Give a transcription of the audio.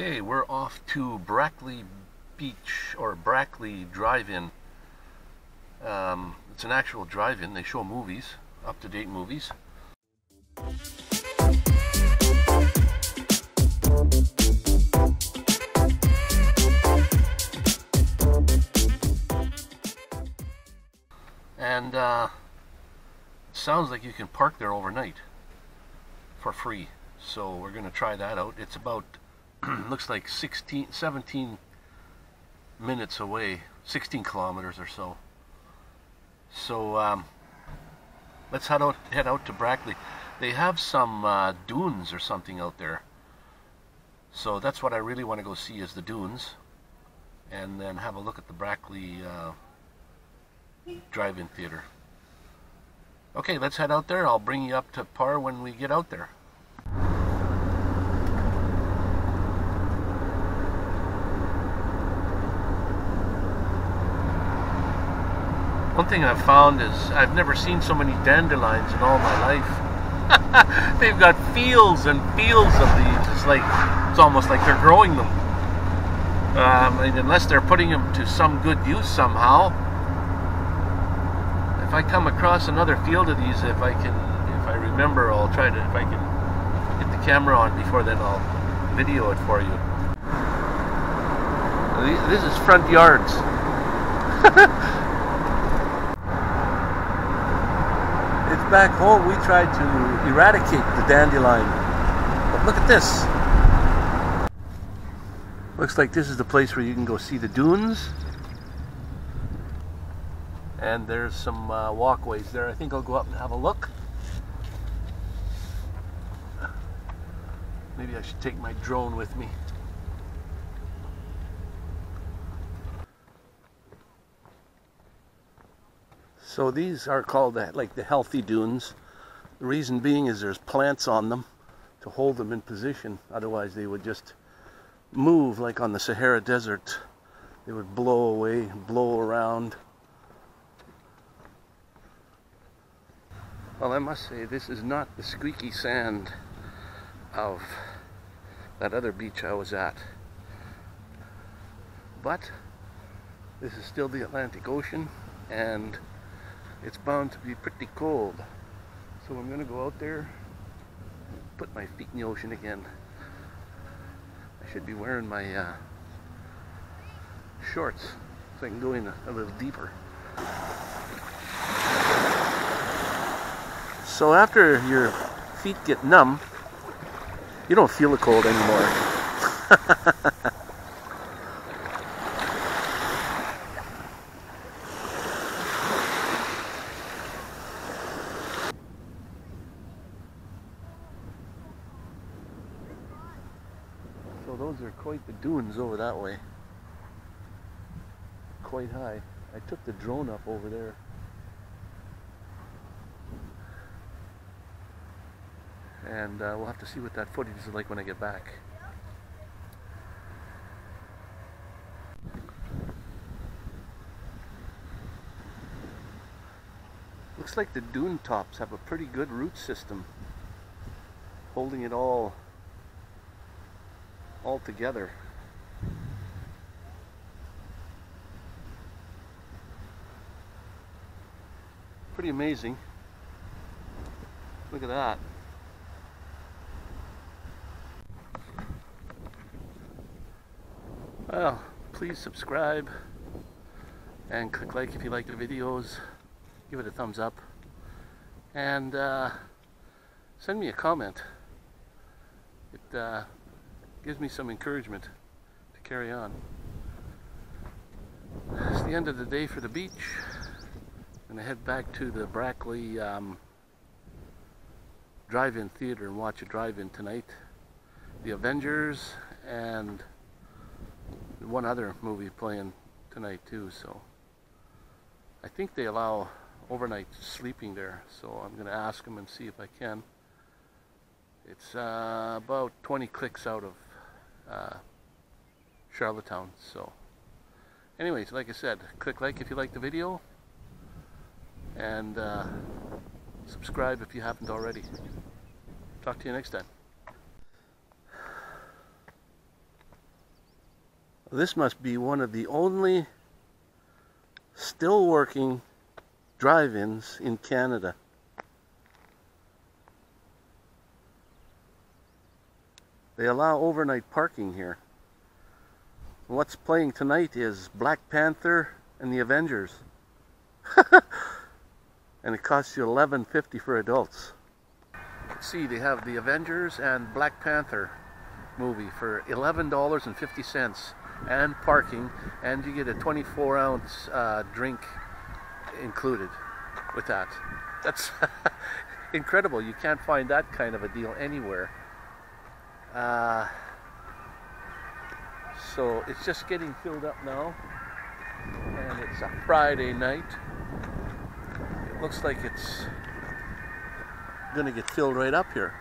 Okay, we're off to Brackley Beach or Brackley Drive-In. Um, it's an actual drive-in. They show movies, up-to-date movies. And uh, sounds like you can park there overnight for free. So we're going to try that out. It's about looks like 16, 17 minutes away, 16 kilometers or so. So um, let's head out, head out to Brackley. They have some uh, dunes or something out there. So that's what I really want to go see is the dunes. And then have a look at the Brackley uh, Drive-In Theater. Okay, let's head out there. I'll bring you up to par when we get out there. One thing I've found is I've never seen so many dandelions in all my life. They've got fields and fields of these. It's like it's almost like they're growing them. Um, and unless they're putting them to some good use somehow. If I come across another field of these, if I can, if I remember, I'll try to. If I can get the camera on before then, I'll video it for you. This is front yards. back home we tried to eradicate the dandelion. But look at this. Looks like this is the place where you can go see the dunes. And there's some uh, walkways there. I think I'll go up and have a look. Maybe I should take my drone with me. So these are called the, like the healthy dunes. The reason being is there's plants on them to hold them in position. Otherwise they would just move like on the Sahara Desert. They would blow away, blow around. Well, I must say this is not the squeaky sand of that other beach I was at. But this is still the Atlantic Ocean and it's bound to be pretty cold. So I'm going to go out there and put my feet in the ocean again. I should be wearing my uh, shorts so I can go in a, a little deeper. So after your feet get numb, you don't feel the cold anymore. those are quite the dunes over that way. Quite high. I took the drone up over there. And uh, we'll have to see what that footage is like when I get back. Looks like the dune tops have a pretty good root system holding it all all together. Pretty amazing. Look at that. Well, please subscribe and click like if you like the videos. Give it a thumbs up. And uh, send me a comment. It uh, gives me some encouragement to carry on. It's the end of the day for the beach. And I'm going to head back to the Brackley um, Drive-In Theater and watch a drive-in tonight. The Avengers and one other movie playing tonight too. So I think they allow overnight sleeping there. So I'm going to ask them and see if I can. It's uh, about 20 clicks out of uh, Charlottetown. So, anyways, like I said, click like if you like the video, and uh, subscribe if you haven't already. Talk to you next time. This must be one of the only still working drive-ins in Canada. They allow overnight parking here. What's playing tonight is Black Panther and the Avengers. and it costs you $11.50 for adults. See, they have the Avengers and Black Panther movie for $11.50 and parking and you get a 24 ounce uh, drink included with that. That's incredible. You can't find that kind of a deal anywhere. Uh, so it's just getting filled up now and it's a Friday night. It looks like it's gonna get filled right up here.